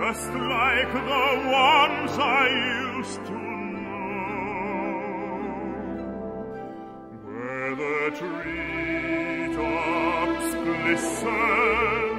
just like the ones I used to know, where the treetops glisten.